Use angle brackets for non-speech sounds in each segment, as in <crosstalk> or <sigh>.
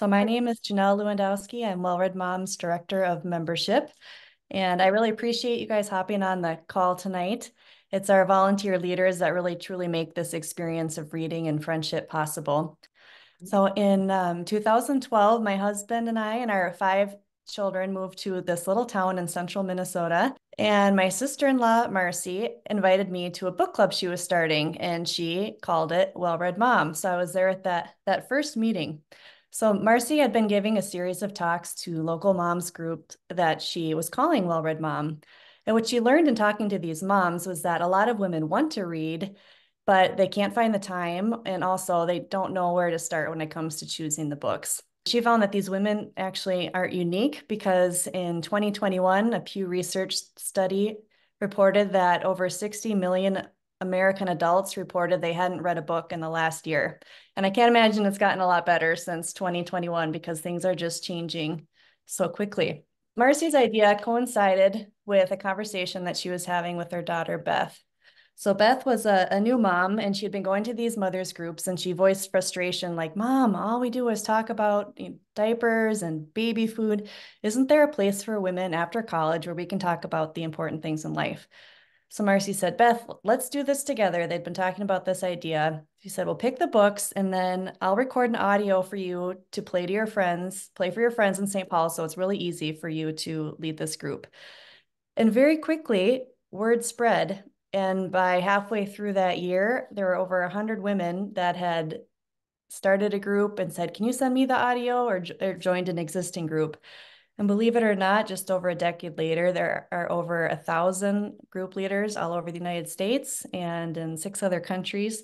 So my name is Janelle Lewandowski. I'm Well Read Moms Director of Membership. And I really appreciate you guys hopping on the call tonight. It's our volunteer leaders that really truly make this experience of reading and friendship possible. So in um, 2012, my husband and I and our five children moved to this little town in central Minnesota. And my sister in law, Marcy, invited me to a book club she was starting, and she called it Well Read Mom. So I was there at that, that first meeting. So Marcy had been giving a series of talks to local moms group that she was calling Well Read Mom. And what she learned in talking to these moms was that a lot of women want to read, but they can't find the time. And also they don't know where to start when it comes to choosing the books. She found that these women actually aren't unique because in 2021, a Pew Research study reported that over 60 million American adults reported they hadn't read a book in the last year. And I can't imagine it's gotten a lot better since 2021 because things are just changing so quickly. Marcy's idea coincided with a conversation that she was having with her daughter, Beth. So Beth was a, a new mom and she had been going to these mothers groups and she voiced frustration like, Mom, all we do is talk about you know, diapers and baby food. Isn't there a place for women after college where we can talk about the important things in life? So Marcy said, Beth, let's do this together. They'd been talking about this idea. She said, Well, pick the books and then I'll record an audio for you to play to your friends, play for your friends in St. Paul. So it's really easy for you to lead this group. And very quickly, word spread and by halfway through that year, there were over 100 women that had started a group and said, Can you send me the audio or, or joined an existing group? And believe it or not, just over a decade later, there are over a thousand group leaders all over the United States and in six other countries,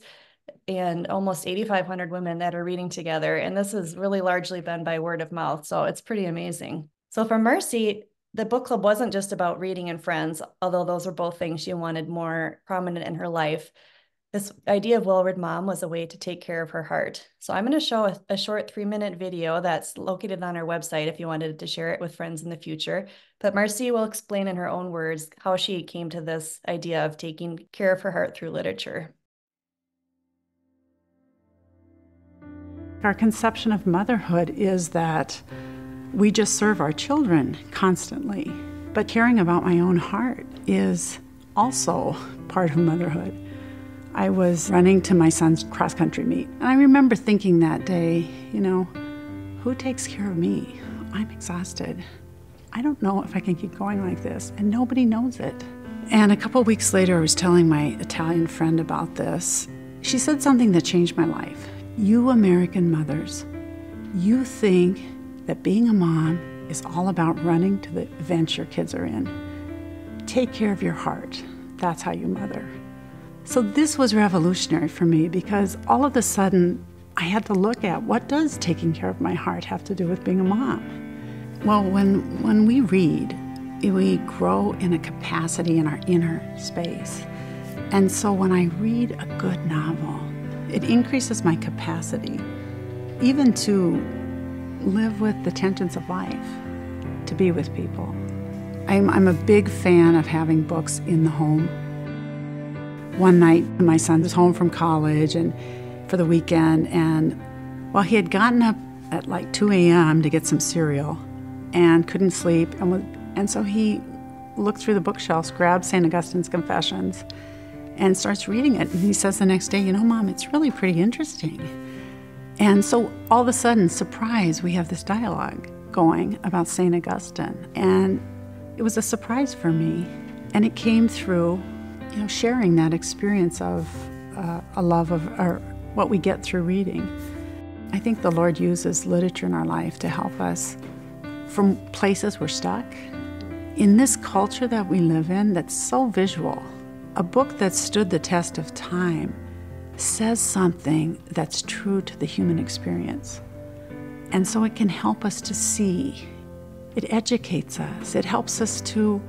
and almost 8,500 women that are reading together. And this has really largely been by word of mouth. So it's pretty amazing. So for Marcy, the book club wasn't just about reading and friends, although those were both things she wanted more prominent in her life. This idea of well read mom was a way to take care of her heart. So I'm going to show a, a short three minute video that's located on our website if you wanted to share it with friends in the future. But Marcy will explain in her own words how she came to this idea of taking care of her heart through literature. Our conception of motherhood is that we just serve our children constantly. But caring about my own heart is also part of motherhood. I was running to my son's cross country meet, and I remember thinking that day, you know, who takes care of me? I'm exhausted. I don't know if I can keep going like this, and nobody knows it. And a couple weeks later, I was telling my Italian friend about this. She said something that changed my life. You American mothers, you think that being a mom is all about running to the events your kids are in. Take care of your heart. That's how you mother. So this was revolutionary for me because all of a sudden I had to look at what does taking care of my heart have to do with being a mom? Well, when when we read, we grow in a capacity in our inner space. And so when I read a good novel, it increases my capacity even to live with the tensions of life, to be with people. I'm, I'm a big fan of having books in the home. One night, my son was home from college and for the weekend, and while he had gotten up at like 2 a.m. to get some cereal and couldn't sleep, and, was, and so he looked through the bookshelves, grabbed St. Augustine's Confessions, and starts reading it. And he says the next day, You know, Mom, it's really pretty interesting. And so all of a sudden, surprise, we have this dialogue going about St. Augustine. And it was a surprise for me. And it came through, you know, sharing that experience of uh, a love of or what we get through reading. I think the Lord uses literature in our life to help us from places we're stuck. In this culture that we live in that's so visual, a book that stood the test of time says something that's true to the human experience. And so it can help us to see. It educates us, it helps us to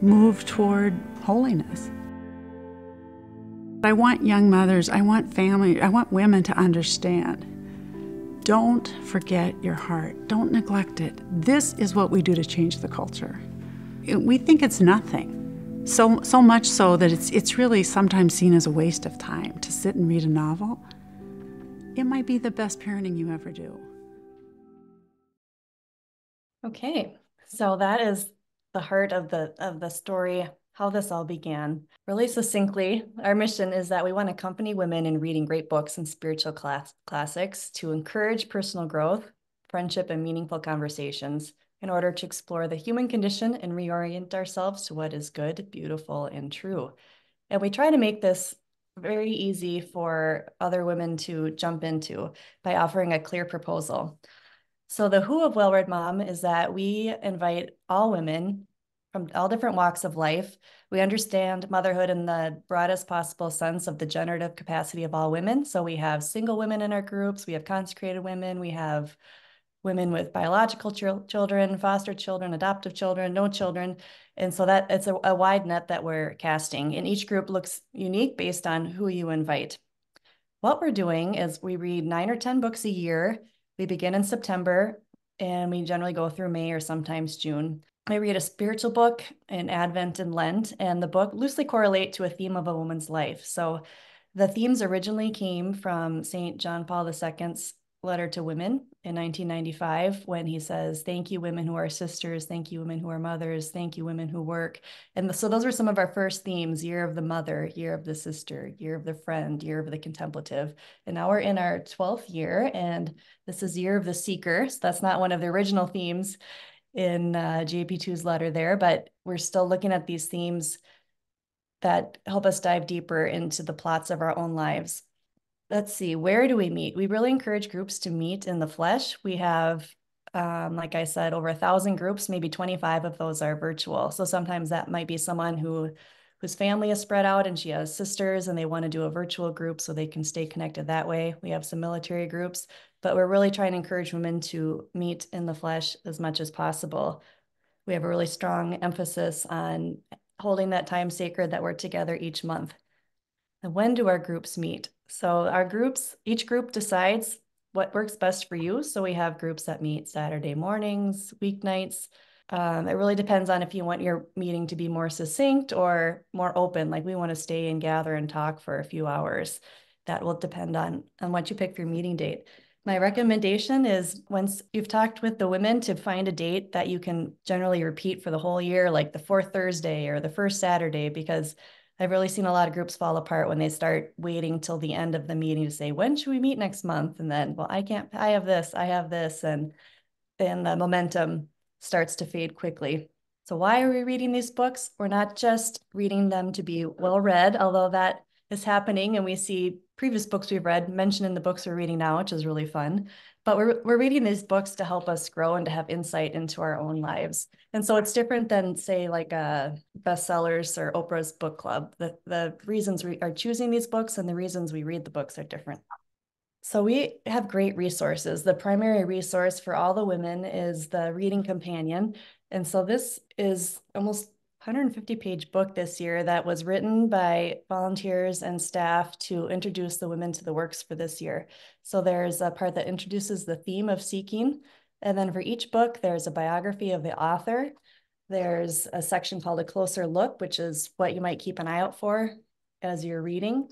move toward holiness. I want young mothers, I want family, I want women to understand. Don't forget your heart. Don't neglect it. This is what we do to change the culture. We think it's nothing. So, so much so that it's, it's really sometimes seen as a waste of time to sit and read a novel. It might be the best parenting you ever do. Okay, so that is the heart of the of the story, how this all began. Really succinctly, our mission is that we want to accompany women in reading great books and spiritual class, classics to encourage personal growth, friendship, and meaningful conversations in order to explore the human condition and reorient ourselves to what is good, beautiful, and true. And we try to make this very easy for other women to jump into by offering a clear proposal. So the who of Well-Read Mom is that we invite all women from all different walks of life. We understand motherhood in the broadest possible sense of the generative capacity of all women. So we have single women in our groups, we have consecrated women, we have women with biological ch children, foster children, adoptive children, no children. And so that it's a, a wide net that we're casting. And each group looks unique based on who you invite. What we're doing is we read nine or 10 books a year we begin in September and we generally go through May or sometimes June. I read a spiritual book in Advent and Lent, and the book loosely correlate to a theme of a woman's life. So the themes originally came from St. John Paul II's letter to women in 1995 when he says, Thank you, women who are sisters. Thank you, women who are mothers. Thank you, women who work. And so those were some of our first themes year of the mother, year of the sister, year of the friend, year of the contemplative. And now we're in our 12th year, and this is year of the seeker. So that's not one of the original themes in uh, JP2's letter there, but we're still looking at these themes that help us dive deeper into the plots of our own lives let's see, where do we meet? We really encourage groups to meet in the flesh. We have, um, like I said, over a thousand groups, maybe 25 of those are virtual. So sometimes that might be someone who whose family is spread out and she has sisters and they want to do a virtual group so they can stay connected that way. We have some military groups, but we're really trying to encourage women to meet in the flesh as much as possible. We have a really strong emphasis on holding that time sacred that we're together each month. And when do our groups meet? So our groups, each group decides what works best for you. So we have groups that meet Saturday mornings, weeknights. Um, it really depends on if you want your meeting to be more succinct or more open. Like we want to stay and gather and talk for a few hours. That will depend on, on what you pick for your meeting date. My recommendation is once you've talked with the women to find a date that you can generally repeat for the whole year, like the fourth Thursday or the first Saturday, because I've really seen a lot of groups fall apart when they start waiting till the end of the meeting to say, when should we meet next month? And then, well, I can't, I have this, I have this. And then the momentum starts to fade quickly. So why are we reading these books? We're not just reading them to be well read, although that is happening and we see previous books we've read mentioned in the books we're reading now, which is really fun. But we're, we're reading these books to help us grow and to have insight into our own lives. And so it's different than say like a bestsellers or Oprah's book club. The, the reasons we are choosing these books and the reasons we read the books are different. So we have great resources. The primary resource for all the women is the Reading Companion. And so this is almost 150 page book this year that was written by volunteers and staff to introduce the women to the works for this year. So there's a part that introduces the theme of seeking. And then for each book, there's a biography of the author. There's a section called A Closer Look, which is what you might keep an eye out for as you're reading,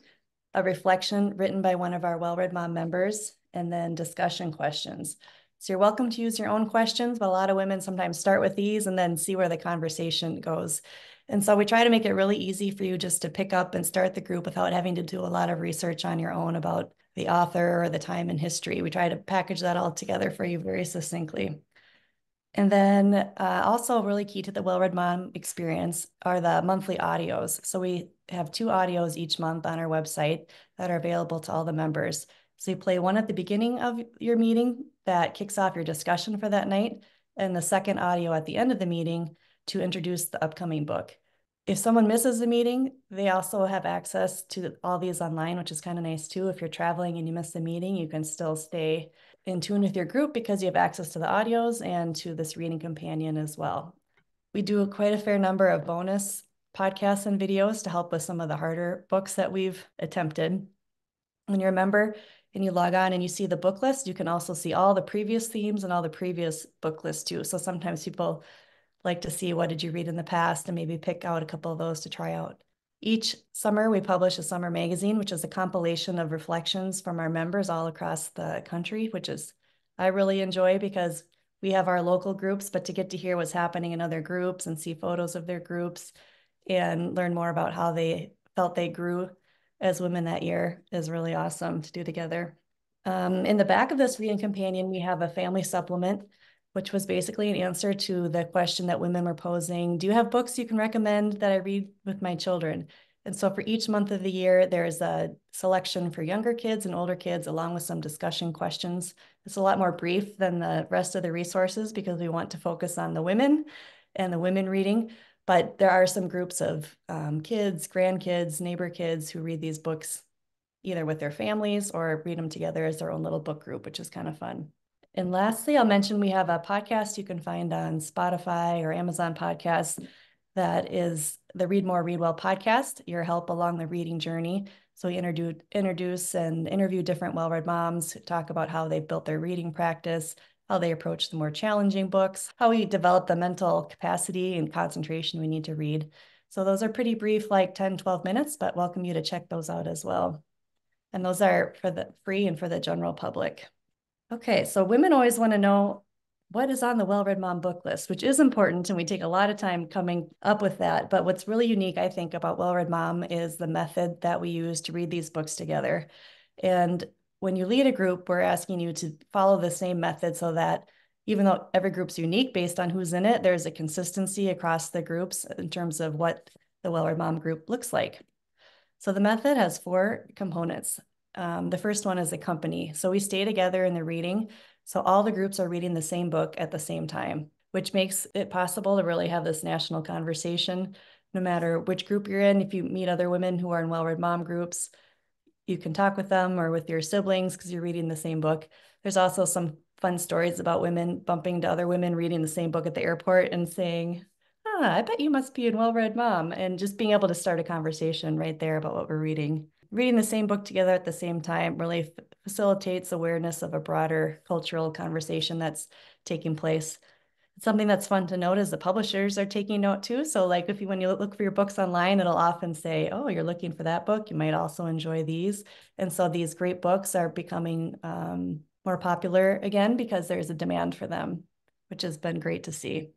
a reflection written by one of our Well-Read Mom members, and then discussion questions. So you're welcome to use your own questions, but a lot of women sometimes start with these and then see where the conversation goes. And so we try to make it really easy for you just to pick up and start the group without having to do a lot of research on your own about the author or the time in history. We try to package that all together for you very succinctly. And then uh, also really key to the Well-Read Mom experience are the monthly audios. So we have two audios each month on our website that are available to all the members. So you play one at the beginning of your meeting that kicks off your discussion for that night, and the second audio at the end of the meeting to introduce the upcoming book. If someone misses the meeting, they also have access to all these online, which is kind of nice too. If you're traveling and you miss the meeting, you can still stay in tune with your group because you have access to the audios and to this reading companion as well. We do quite a fair number of bonus podcasts and videos to help with some of the harder books that we've attempted. When you remember, and you log on and you see the book list, you can also see all the previous themes and all the previous book lists too. So sometimes people like to see what did you read in the past and maybe pick out a couple of those to try out. Each summer, we publish a summer magazine, which is a compilation of reflections from our members all across the country, which is I really enjoy because we have our local groups, but to get to hear what's happening in other groups and see photos of their groups and learn more about how they felt they grew as women that year is really awesome to do together. Um, in the back of this reading companion, we have a family supplement, which was basically an answer to the question that women were posing. Do you have books you can recommend that I read with my children? And so for each month of the year, there's a selection for younger kids and older kids, along with some discussion questions. It's a lot more brief than the rest of the resources because we want to focus on the women and the women reading. But there are some groups of um, kids, grandkids, neighbor kids who read these books either with their families or read them together as their own little book group, which is kind of fun. And lastly, I'll mention we have a podcast you can find on Spotify or Amazon Podcasts that is the Read More, Read Well podcast, your help along the reading journey. So we introduce, introduce and interview different well-read moms, talk about how they've built their reading practice, how they approach the more challenging books, how we develop the mental capacity and concentration we need to read. So those are pretty brief, like 10, 12 minutes, but welcome you to check those out as well. And those are for the free and for the general public. Okay, so women always want to know what is on the well-read mom book list, which is important, and we take a lot of time coming up with that. But what's really unique, I think, about well-read mom is the method that we use to read these books together. And when you lead a group, we're asking you to follow the same method so that even though every group's unique based on who's in it, there's a consistency across the groups in terms of what the well-read mom group looks like. So the method has four components. Um, the first one is a company. So we stay together in the reading so all the groups are reading the same book at the same time, which makes it possible to really have this national conversation, no matter which group you're in. If you meet other women who are in well-read mom groups, you can talk with them or with your siblings because you're reading the same book. There's also some fun stories about women bumping to other women reading the same book at the airport and saying, ah, I bet you must be in well-read mom. And just being able to start a conversation right there about what we're reading reading the same book together at the same time really facilitates awareness of a broader cultural conversation that's taking place. Something that's fun to note is the publishers are taking note too. So like if you when you look for your books online, it'll often say, oh, you're looking for that book. You might also enjoy these. And so these great books are becoming um, more popular again because there's a demand for them, which has been great to see.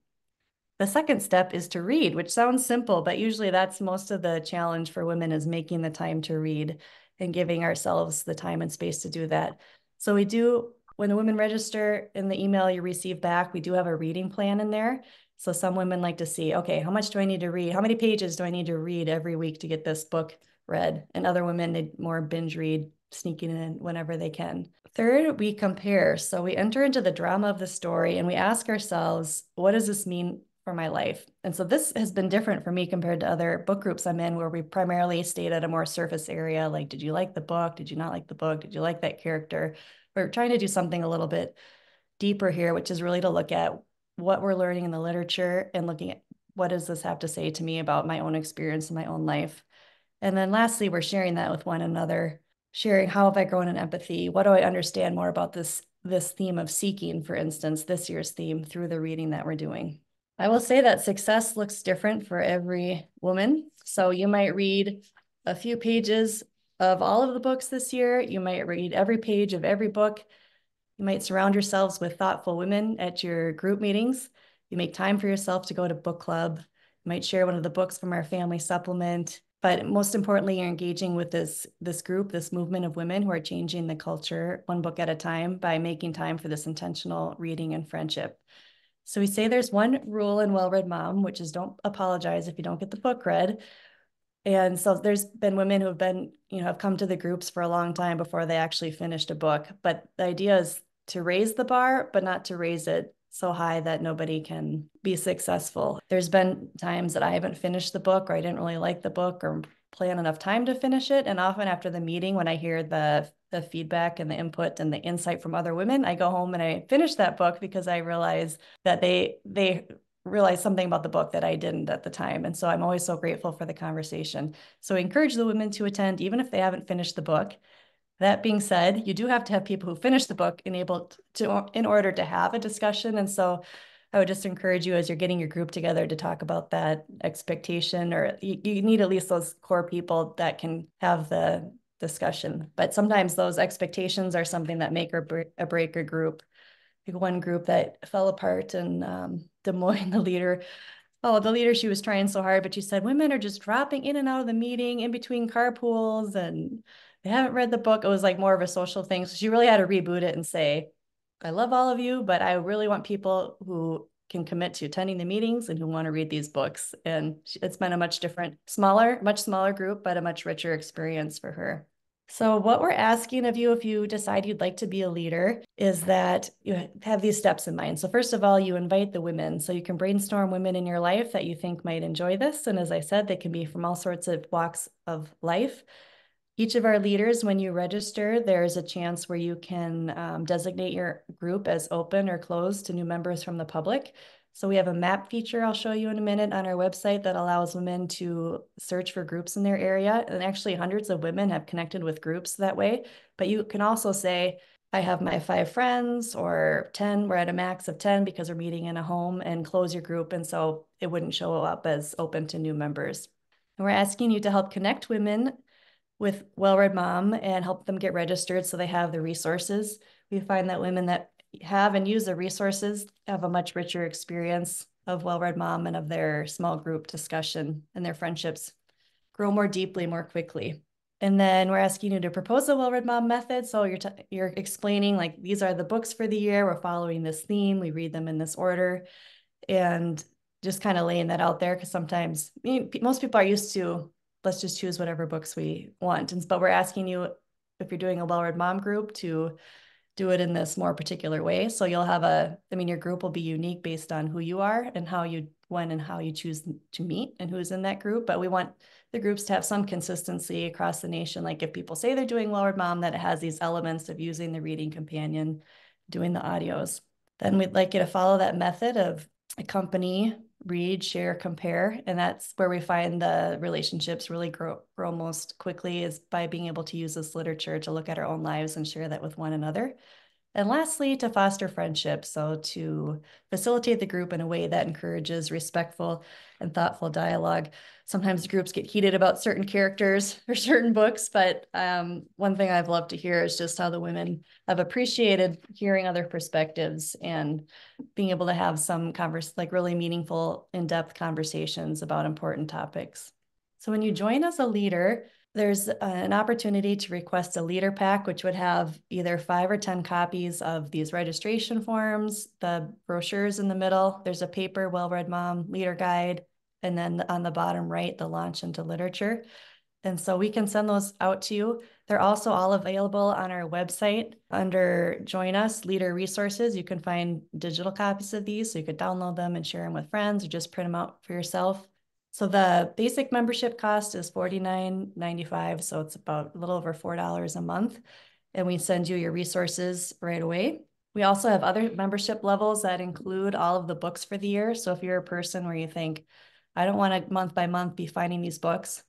The second step is to read, which sounds simple, but usually that's most of the challenge for women is making the time to read and giving ourselves the time and space to do that. So we do, when the women register in the email you receive back, we do have a reading plan in there. So some women like to see, okay, how much do I need to read? How many pages do I need to read every week to get this book read? And other women need more binge read, sneaking in whenever they can. Third, we compare. So we enter into the drama of the story and we ask ourselves, what does this mean for my life. And so this has been different for me compared to other book groups I'm in where we primarily stayed at a more surface area. Like, did you like the book? Did you not like the book? Did you like that character? We're trying to do something a little bit deeper here, which is really to look at what we're learning in the literature and looking at what does this have to say to me about my own experience in my own life. And then lastly, we're sharing that with one another, sharing how have I grown in empathy? What do I understand more about this this theme of seeking, for instance, this year's theme through the reading that we're doing. I will say that success looks different for every woman. So you might read a few pages of all of the books this year. You might read every page of every book. You might surround yourselves with thoughtful women at your group meetings. You make time for yourself to go to book club. You might share one of the books from our family supplement. But most importantly, you're engaging with this, this group, this movement of women who are changing the culture one book at a time by making time for this intentional reading and friendship. So we say there's one rule in Well Read Mom, which is don't apologize if you don't get the book read. And so there's been women who have been, you know, have come to the groups for a long time before they actually finished a book. But the idea is to raise the bar, but not to raise it so high that nobody can be successful. There's been times that I haven't finished the book or I didn't really like the book or plan enough time to finish it. And often after the meeting, when I hear the the feedback and the input and the insight from other women, I go home and I finish that book because I realize that they they realize something about the book that I didn't at the time. And so I'm always so grateful for the conversation. So I encourage the women to attend, even if they haven't finished the book. That being said, you do have to have people who finish the book enabled to in order to have a discussion. And so I would just encourage you as you're getting your group together to talk about that expectation, or you, you need at least those core people that can have the discussion. But sometimes those expectations are something that make or a break a group. One group that fell apart and um, Des Moines, <laughs> the leader oh, the leader, she was trying so hard, but she said women are just dropping in and out of the meeting in between carpools and they haven't read the book. It was like more of a social thing. So she really had to reboot it and say, I love all of you, but I really want people who can commit to attending the meetings and who want to read these books. And it's been a much different, smaller, much smaller group, but a much richer experience for her. So, what we're asking of you if you decide you'd like to be a leader is that you have these steps in mind. So, first of all, you invite the women. So, you can brainstorm women in your life that you think might enjoy this. And as I said, they can be from all sorts of walks of life. Each of our leaders, when you register, there's a chance where you can um, designate your group as open or closed to new members from the public. So we have a map feature I'll show you in a minute on our website that allows women to search for groups in their area. And actually hundreds of women have connected with groups that way. But you can also say, I have my five friends or 10, we're at a max of 10 because we're meeting in a home and close your group. And so it wouldn't show up as open to new members. And we're asking you to help connect women with Well Read Mom and help them get registered so they have the resources. We find that women that have and use the resources have a much richer experience of well-read mom and of their small group discussion and their friendships grow more deeply more quickly. And then we're asking you to propose a well-read mom method. So you're you're explaining like these are the books for the year. We're following this theme. We read them in this order. And just kind of laying that out there because sometimes I mean, most people are used to let's just choose whatever books we want. And but we're asking you if you're doing a well-read mom group to do it in this more particular way. So you'll have a, I mean, your group will be unique based on who you are and how you, when and how you choose to meet and who's in that group. But we want the groups to have some consistency across the nation. Like if people say they're doing Read Mom, that it has these elements of using the reading companion, doing the audios. Then we'd like you to follow that method of accompany, read, share, compare. And that's where we find the relationships really grow, grow most quickly is by being able to use this literature to look at our own lives and share that with one another. And lastly, to foster friendship. So to facilitate the group in a way that encourages respectful and thoughtful dialogue. Sometimes groups get heated about certain characters <laughs> or certain books, but um, one thing I've loved to hear is just how the women have appreciated hearing other perspectives and being able to have some converse, like really meaningful, in-depth conversations about important topics. So when you join as a leader, there's an opportunity to request a leader pack, which would have either five or 10 copies of these registration forms, the brochures in the middle. There's a paper, Well Read Mom leader guide, and then on the bottom right, the launch into literature. And so we can send those out to you. They're also all available on our website under Join Us Leader Resources. You can find digital copies of these, so you could download them and share them with friends or just print them out for yourself. So the basic membership cost is $49.95. So it's about a little over $4 a month. And we send you your resources right away. We also have other membership levels that include all of the books for the year. So if you're a person where you think, I don't want to month by month be finding these books,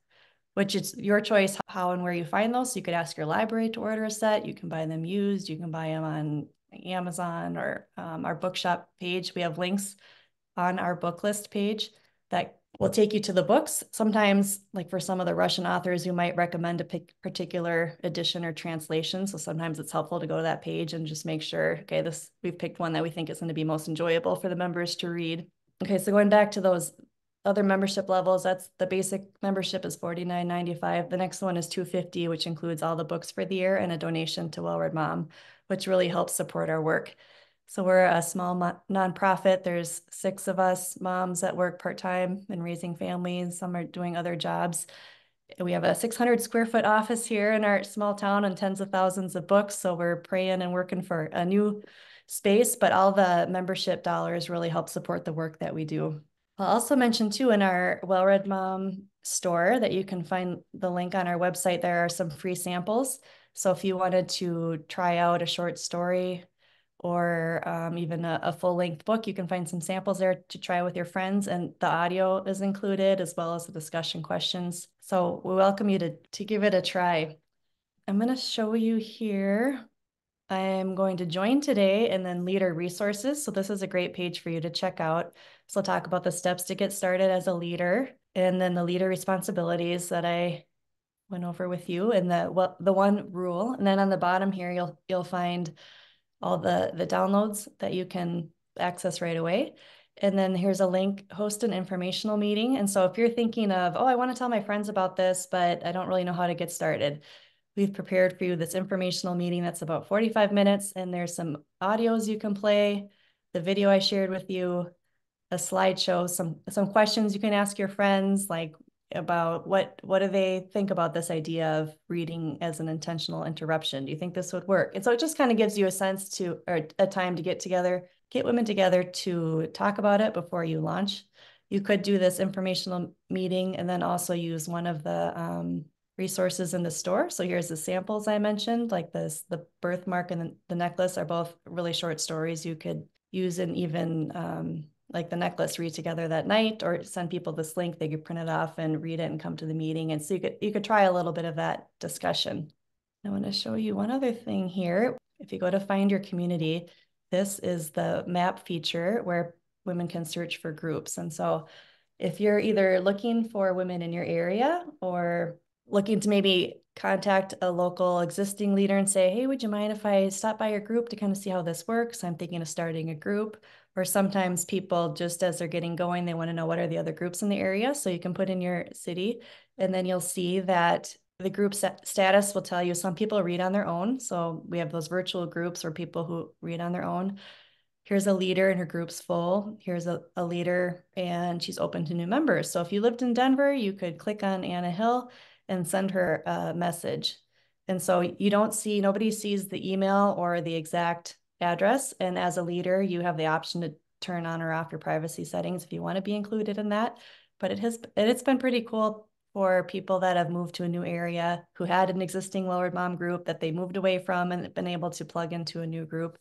which it's your choice how and where you find those. So you could ask your library to order a set. You can buy them used. You can buy them on Amazon or um, our bookshop page. We have links on our book list page that will take you to the books. Sometimes, like for some of the Russian authors, you might recommend a particular edition or translation. So sometimes it's helpful to go to that page and just make sure, okay, this we've picked one that we think is going to be most enjoyable for the members to read. Okay, so going back to those other membership levels, that's the basic membership is $49.95. The next one is 250, which includes all the books for the year and a donation to Well Read Mom, which really helps support our work. So we're a small nonprofit. There's six of us moms that work part-time and raising families. Some are doing other jobs. We have a 600 square foot office here in our small town and tens of thousands of books. So we're praying and working for a new space, but all the membership dollars really help support the work that we do. I'll also mention too in our Well Read Mom store that you can find the link on our website. There are some free samples. So if you wanted to try out a short story or um, even a, a full length book. You can find some samples there to try with your friends, and the audio is included as well as the discussion questions. So we welcome you to, to give it a try. I'm going to show you here. I'm going to join today and then leader resources. So this is a great page for you to check out. So I'll talk about the steps to get started as a leader and then the leader responsibilities that I went over with you and the what the one rule. And then on the bottom here, you'll you'll find all the, the downloads that you can access right away. And then here's a link, host an informational meeting. And so if you're thinking of, oh, I want to tell my friends about this, but I don't really know how to get started, we've prepared for you this informational meeting that's about 45 minutes. And there's some audios you can play, the video I shared with you, a slideshow, some some questions you can ask your friends, like about what what do they think about this idea of reading as an intentional interruption? Do you think this would work? And so it just kind of gives you a sense to or a time to get together get women together to talk about it before you launch. You could do this informational meeting and then also use one of the um, resources in the store. So here's the samples I mentioned, like this, the birthmark and the, necklace are both really short stories you could use and even um, like the necklace read together that night or send people this link, they could print it off and read it and come to the meeting. And so you could, you could try a little bit of that discussion. I want to show you one other thing here. If you go to find your community, this is the map feature where women can search for groups. And so if you're either looking for women in your area or looking to maybe contact a local existing leader and say, hey, would you mind if I stop by your group to kind of see how this works? I'm thinking of starting a group. Or sometimes people, just as they're getting going, they want to know what are the other groups in the area. So you can put in your city, and then you'll see that the group status will tell you some people read on their own. So we have those virtual groups or people who read on their own. Here's a leader and her group's full. Here's a, a leader and she's open to new members. So if you lived in Denver, you could click on Anna Hill and send her a message. And so you don't see, nobody sees the email or the exact address. And as a leader, you have the option to turn on or off your privacy settings if you want to be included in that. But it has, it's been pretty cool for people that have moved to a new area who had an existing Well-Read Mom group that they moved away from and been able to plug into a new group.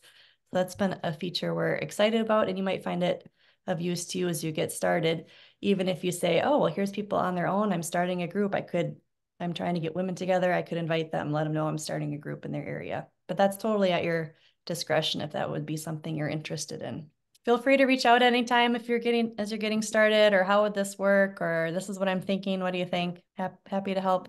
So that's been a feature we're excited about, and you might find it of use to you as you get started. Even if you say, oh, well, here's people on their own, I'm starting a group, I could, I'm trying to get women together, I could invite them, let them know I'm starting a group in their area. But that's totally at your discretion if that would be something you're interested in feel free to reach out anytime if you're getting as you're getting started or how would this work or this is what I'm thinking. What do you think? happy to help.